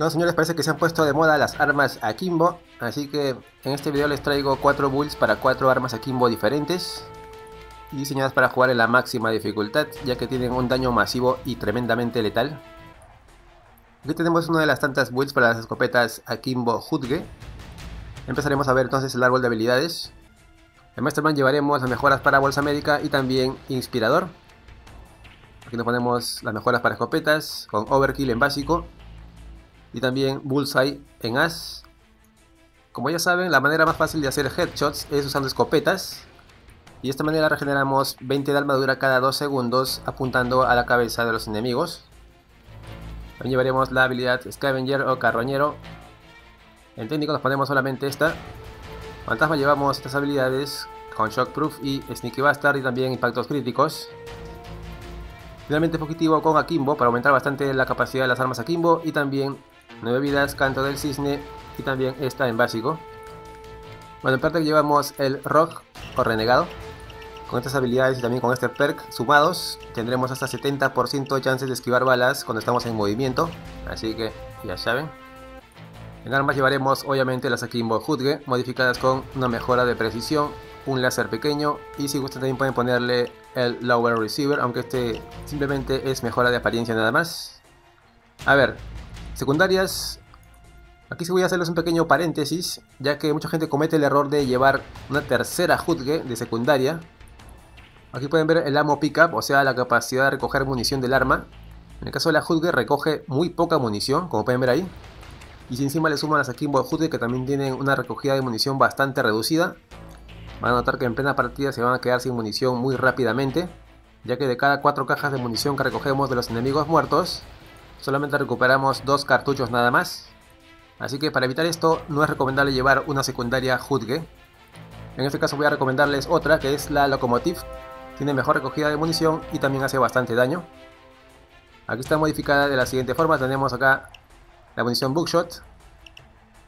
No señores, parece que se han puesto de moda las armas Akimbo, así que en este video les traigo 4 builds para 4 armas Akimbo diferentes y diseñadas para jugar en la máxima dificultad, ya que tienen un daño masivo y tremendamente letal. Aquí tenemos una de las tantas builds para las escopetas Akimbo Hudge. Empezaremos a ver entonces el árbol de habilidades. En Masterman llevaremos las mejoras para Bolsa Médica y también Inspirador. Aquí nos ponemos las mejoras para escopetas con Overkill en básico y también Bullseye en As. Como ya saben, la manera más fácil de hacer headshots es usando escopetas. Y de esta manera regeneramos 20 de armadura cada 2 segundos apuntando a la cabeza de los enemigos. También llevaremos la habilidad Scavenger o Carroñero. En técnico nos ponemos solamente esta. Fantasma llevamos estas habilidades con Shockproof y Sneaky Bastard y también impactos críticos. Finalmente fugitivo con Akimbo para aumentar bastante la capacidad de las armas Akimbo y también 9 vidas, canto del cisne y también esta en básico. Bueno, en parte llevamos el Rogue o Renegado. Con estas habilidades y también con este perk sumados, tendremos hasta 70% de chances de esquivar balas cuando estamos en movimiento. Así que ya saben. En armas llevaremos obviamente las Akimbo Hudge, modificadas con una mejora de precisión, un láser pequeño y si gustan también pueden ponerle el Lower Receiver, aunque este simplemente es mejora de apariencia nada más. A ver, secundarias, aquí sí voy a hacerles un pequeño paréntesis, ya que mucha gente comete el error de llevar una tercera Hudge de secundaria. Aquí pueden ver el Ammo Pickup, o sea la capacidad de recoger munición del arma. En el caso de la Hudge recoge muy poca munición, como pueden ver ahí. Y si encima le suman las Akimbo Hudge que también tienen una recogida de munición bastante reducida, van a notar que en plena partida se van a quedar sin munición muy rápidamente, ya que de cada 4 cajas de munición que recogemos de los enemigos muertos, solamente recuperamos dos cartuchos nada más. Así que para evitar esto no es recomendable llevar una secundaria Hudge. En este caso voy a recomendarles otra que es la Locomotive. Tiene mejor recogida de munición y también hace bastante daño. Aquí está modificada de la siguiente forma. Tenemos acá la munición Bookshot.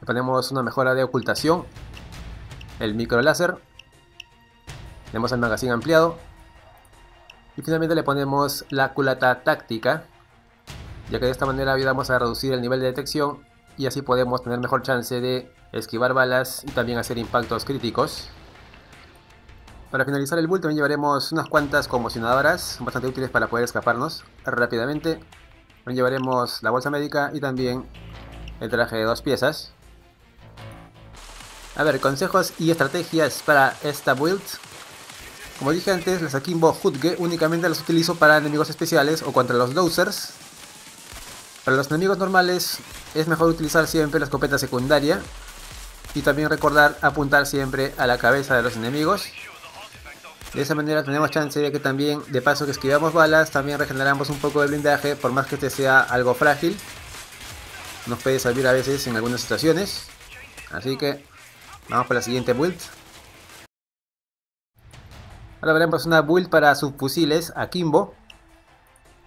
Le ponemos una mejora de ocultación. El micro láser. Tenemos el magazine ampliado. Y finalmente le ponemos la culata táctica ya que de esta manera ayudamos a reducir el nivel de detección y así podemos tener mejor chance de esquivar balas y también hacer impactos críticos. Para finalizar el build también llevaremos unas cuantas conmocionadoras, bastante útiles para poder escaparnos rápidamente. También llevaremos la bolsa médica y también el traje de dos piezas. A ver, consejos y estrategias para esta build. Como dije antes, las Akimbo Hudge únicamente las utilizo para enemigos especiales o contra los dozers, para los enemigos normales es mejor utilizar siempre la escopeta secundaria y también recordar apuntar siempre a la cabeza de los enemigos. De esa manera tenemos chance de que también, de paso que esquivamos balas, también regeneramos un poco de blindaje, por más que este sea algo frágil. Nos puede servir a veces en algunas situaciones. Así que vamos por la siguiente build. Ahora veremos una build para subfusiles Akimbo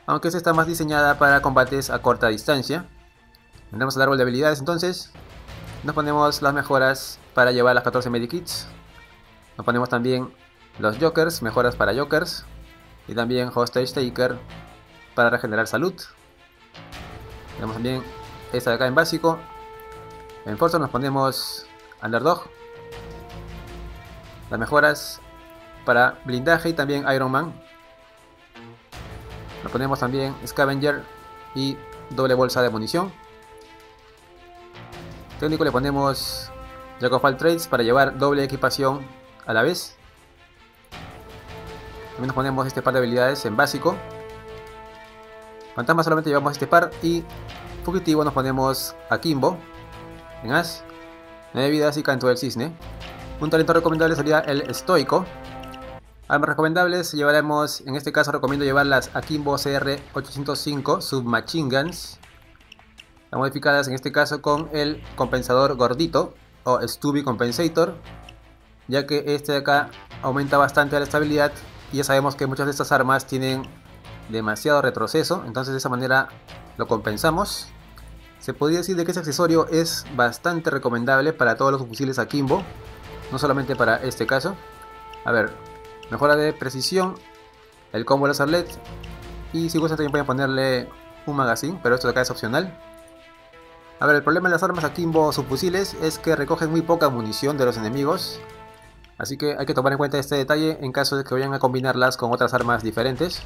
aunque esta está más diseñada para combates a corta distancia. Vendemos el árbol de habilidades entonces. Nos ponemos las mejoras para llevar las 14 medikits. Nos ponemos también los jokers, mejoras para jokers. Y también hostage taker para regenerar salud. Tenemos también esta de acá en básico. En Forza nos ponemos underdog. Las mejoras para blindaje y también Iron Man le ponemos también Scavenger y doble bolsa de munición. Técnico le ponemos all Trades para llevar doble equipación a la vez. También nos ponemos este par de habilidades en básico. Fantasma solamente llevamos este par y fugitivo nos ponemos a Kimbo en As, 9 vidas y canto del cisne. Un talento recomendable sería el estoico, Armas recomendables llevaremos, en este caso recomiendo llevar las Akimbo CR805 Submachine Guns. Modificadas en este caso con el compensador gordito o Stubby Compensator. Ya que este de acá aumenta bastante la estabilidad y ya sabemos que muchas de estas armas tienen demasiado retroceso. Entonces de esa manera lo compensamos. Se podría decir de que ese accesorio es bastante recomendable para todos los fusiles Akimbo. No solamente para este caso. A ver, Mejora de precisión, el combo laser LED y si gustan también pueden ponerle un magazine, pero esto de acá es opcional. A ver, el problema de las armas Akimbo subfusiles es que recogen muy poca munición de los enemigos. Así que hay que tomar en cuenta este detalle en caso de que vayan a combinarlas con otras armas diferentes.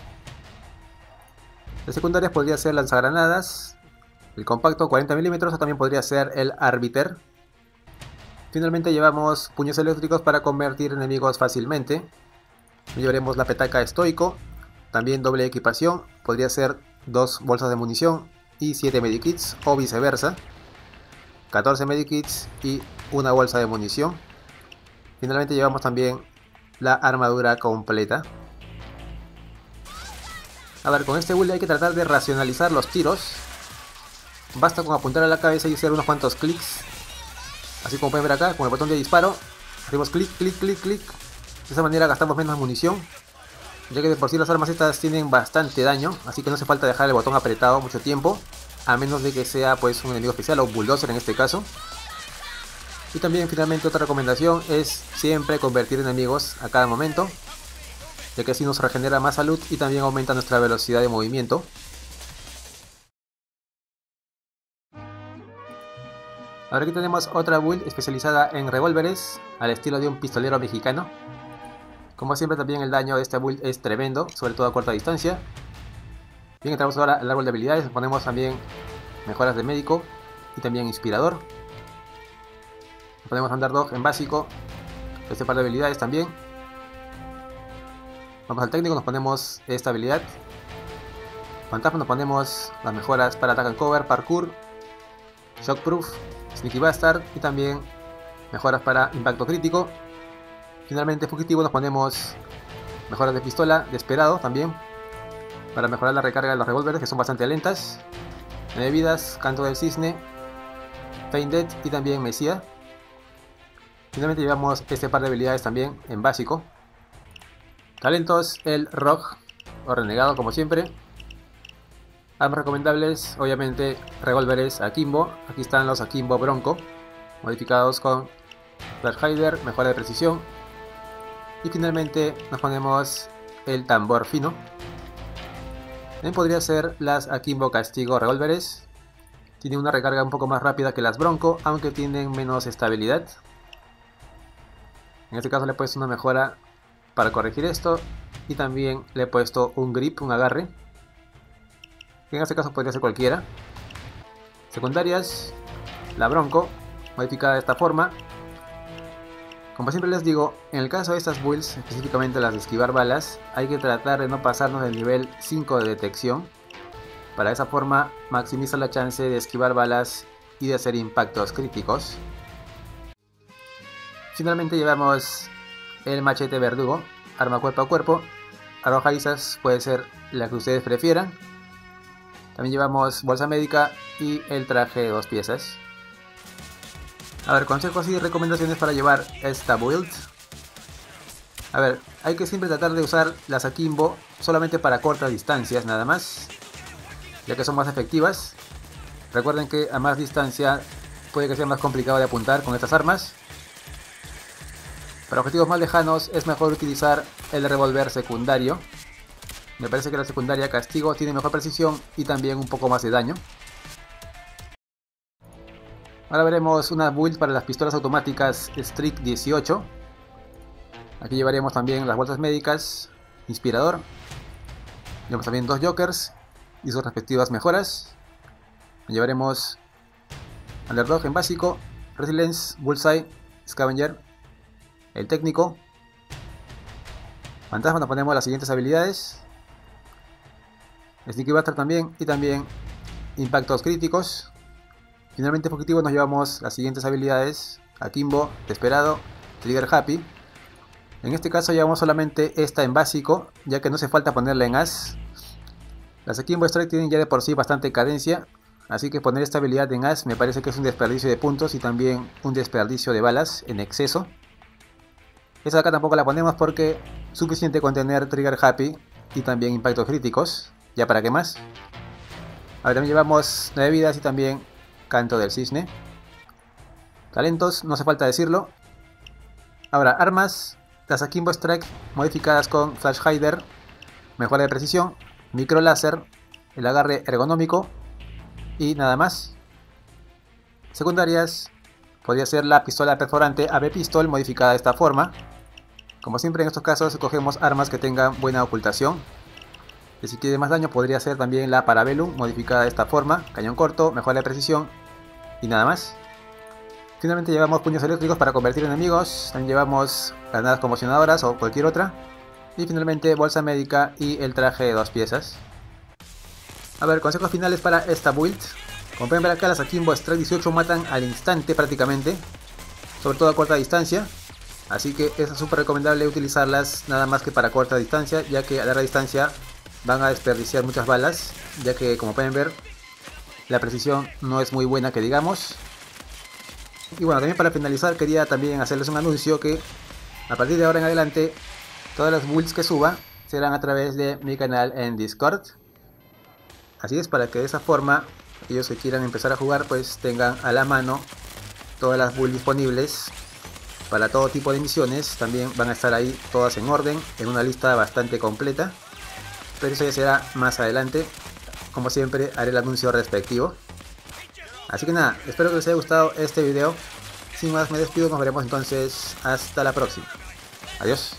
Las secundarias podría ser lanzagranadas, el compacto 40 mm o también podría ser el Arbiter. Finalmente llevamos puños eléctricos para convertir enemigos fácilmente. Llevaremos la petaca estoico, también doble equipación, podría ser dos bolsas de munición y 7 medikits o viceversa. 14 medikits y una bolsa de munición. Finalmente llevamos también la armadura completa. A ver, con este build hay que tratar de racionalizar los tiros. Basta con apuntar a la cabeza y hacer unos cuantos clics. Así como pueden ver acá, con el botón de disparo. Hacemos clic, clic, clic, clic. De esa manera gastamos menos munición. Ya que de por sí las armas estas tienen bastante daño. Así que no hace falta dejar el botón apretado mucho tiempo. A menos de que sea pues un enemigo especial o bulldozer en este caso. Y también finalmente otra recomendación es siempre convertir enemigos a cada momento. Ya que así nos regenera más salud y también aumenta nuestra velocidad de movimiento. Ahora aquí tenemos otra build especializada en revólveres, al estilo de un pistolero mexicano. Como siempre también el daño de esta build es tremendo, sobre todo a corta distancia. Bien, entramos ahora al árbol de habilidades, ponemos también mejoras de médico y también inspirador. Ponemos underdog en básico, este par de habilidades también. Vamos al técnico, nos ponemos esta habilidad. Fantasma nos ponemos las mejoras para attack and cover, parkour, shockproof, sneaky bastard y también mejoras para impacto crítico. Finalmente fugitivo nos ponemos mejoras de pistola, de esperado también. Para mejorar la recarga de los revólveres que son bastante lentas. 9 vidas, canto del cisne, Dead y también Mesía. Finalmente llevamos este par de habilidades también en básico. Talentos, el Rock o Renegado como siempre. Armas recomendables, obviamente revólveres Akimbo. Aquí están los Akimbo Bronco, modificados con Flash Hider, mejora de precisión, y finalmente nos ponemos el tambor fino. También podría ser las Akimbo Castigo Revolveres. Tiene una recarga un poco más rápida que las Bronco, aunque tienen menos estabilidad. En este caso le he puesto una mejora para corregir esto. Y también le he puesto un grip, un agarre. en este caso podría ser cualquiera. Secundarias, la Bronco, modificada de esta forma. Como siempre les digo, en el caso de estas builds, específicamente las de esquivar balas, hay que tratar de no pasarnos del nivel 5 de detección. Para esa forma maximiza la chance de esquivar balas y de hacer impactos críticos. Finalmente llevamos el machete verdugo, arma cuerpo a cuerpo, arrojadizas puede ser la que ustedes prefieran. También llevamos bolsa médica y el traje de dos piezas. A ver, consejos y recomendaciones para llevar esta build. A ver, hay que siempre tratar de usar las Akimbo solamente para cortas distancias nada más. Ya que son más efectivas. Recuerden que a más distancia puede que sea más complicado de apuntar con estas armas. Para objetivos más lejanos es mejor utilizar el revólver secundario. Me parece que la secundaria castigo tiene mejor precisión y también un poco más de daño. Ahora veremos una build para las pistolas automáticas Strict 18. Aquí llevaremos también las bolsas médicas, inspirador. Llevamos también dos jokers y sus respectivas mejoras. Llevaremos Underdog en básico, Resilience, Bullseye, Scavenger, el técnico. Fantasma nos ponemos las siguientes habilidades. Sneaky Buster también y también impactos críticos. Finalmente fugitivo nos llevamos las siguientes habilidades. Akimbo, Desperado, Trigger Happy. En este caso llevamos solamente esta en básico, ya que no hace falta ponerla en As. Las Akimbo Strike tienen ya de por sí bastante cadencia, así que poner esta habilidad en As me parece que es un desperdicio de puntos y también un desperdicio de balas en exceso. Esta de acá tampoco la ponemos porque suficiente con tener Trigger Happy y también impactos críticos, ya para qué más. Ahora también llevamos 9 vidas y también Canto del Cisne. Talentos, no hace falta decirlo. Ahora, armas. Las Akimbo Strike modificadas con Flash Hider, mejora de precisión, micro láser, el agarre ergonómico y nada más. secundarias podría ser la pistola perforante AB Pistol modificada de esta forma. Como siempre en estos casos cogemos armas que tengan buena ocultación. Y si quiere más daño podría ser también la Parabellum modificada de esta forma, cañón corto, mejora de precisión y nada más. Finalmente llevamos puños eléctricos para convertir enemigos, también llevamos granadas conmocionadoras o cualquier otra. Y finalmente bolsa médica y el traje de dos piezas. A ver, consejos finales para esta build. Como pueden ver acá las Akimbo Strike 18 matan al instante prácticamente. Sobre todo a corta distancia. Así que es súper recomendable utilizarlas nada más que para corta distancia. Ya que a larga distancia van a desperdiciar muchas balas. Ya que como pueden ver la precisión no es muy buena que digamos. Y bueno, también para finalizar quería también hacerles un anuncio que a partir de ahora en adelante todas las builds que suba serán a través de mi canal en Discord. Así es, para que de esa forma aquellos que quieran empezar a jugar pues tengan a la mano todas las builds disponibles para todo tipo de misiones. También van a estar ahí todas en orden, en una lista bastante completa. Pero eso ya será más adelante. Como siempre haré el anuncio respectivo. Así que nada, espero que les haya gustado este video. Sin más me despido, nos veremos entonces hasta la próxima. Adiós.